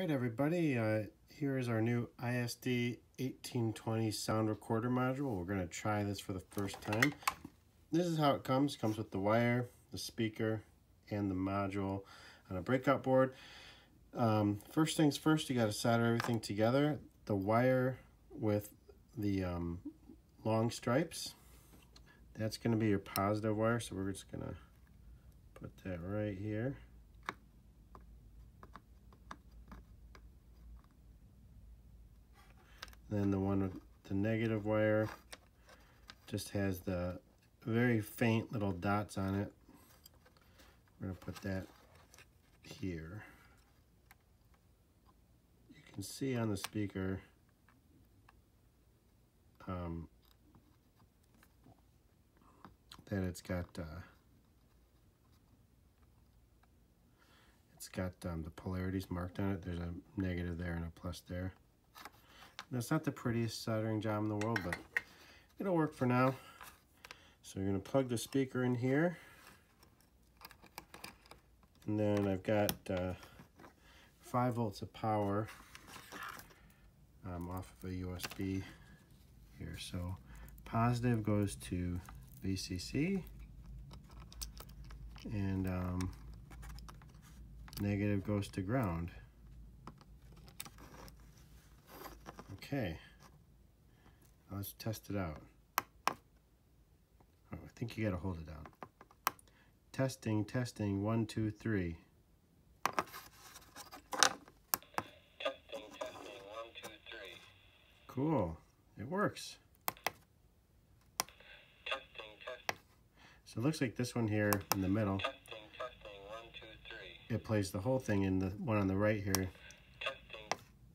Alright everybody, uh, here is our new ISD 1820 sound recorder module. We're going to try this for the first time. This is how it comes. It comes with the wire, the speaker, and the module on a breakout board. Um, first things first, you got to solder everything together. The wire with the um, long stripes, that's going to be your positive wire, so we're just going to put that right here. Then the one with the negative wire just has the very faint little dots on it. We're going to put that here. You can see on the speaker um, that it's got uh, it's got um, the polarities marked on it. There's a negative there and a plus there. That's not the prettiest soldering job in the world, but it'll work for now. So you're to plug the speaker in here. And then I've got uh, 5 volts of power um, off of a USB here. So positive goes to VCC and um, negative goes to ground. Okay, let's test it out. Oh, I think you gotta hold it down. Testing, testing, one, two, three. Testing, testing, one, two, three. Cool, it works. Testing, testing, So it looks like this one here in the middle, testing, testing, one, two, three. it plays the whole thing, and the one on the right here, Testing,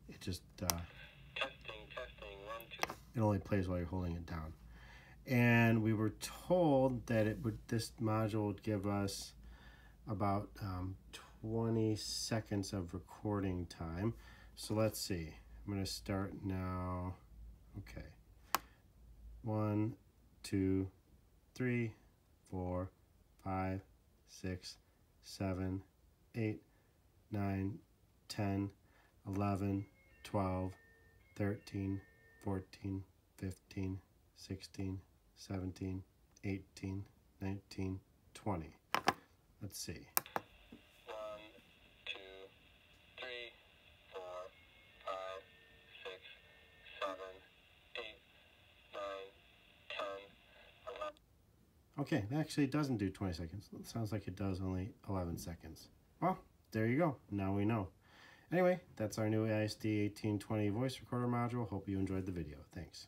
it just, uh, testing, testing, one, two. It only plays while you're holding it down. And we were told that it would this module would give us about um, 20 seconds of recording time. So let's see. I'm going to start now. Okay. One, two, three, four, five, six, seven, eight, nine, 10, 11, 12, 13, 14, 15, 16, 17, 18, 19, 20. Let's see. One, two, three, four, five, six, seven, eight, nine, ten, eleven. Okay, actually it actually doesn't do 20 seconds. It sounds like it does only 11 seconds. Well, there you go. Now we know. Anyway, that's our new ISD 1820 voice recorder module. Hope you enjoyed the video. Thanks.